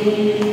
Amen.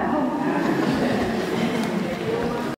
Ako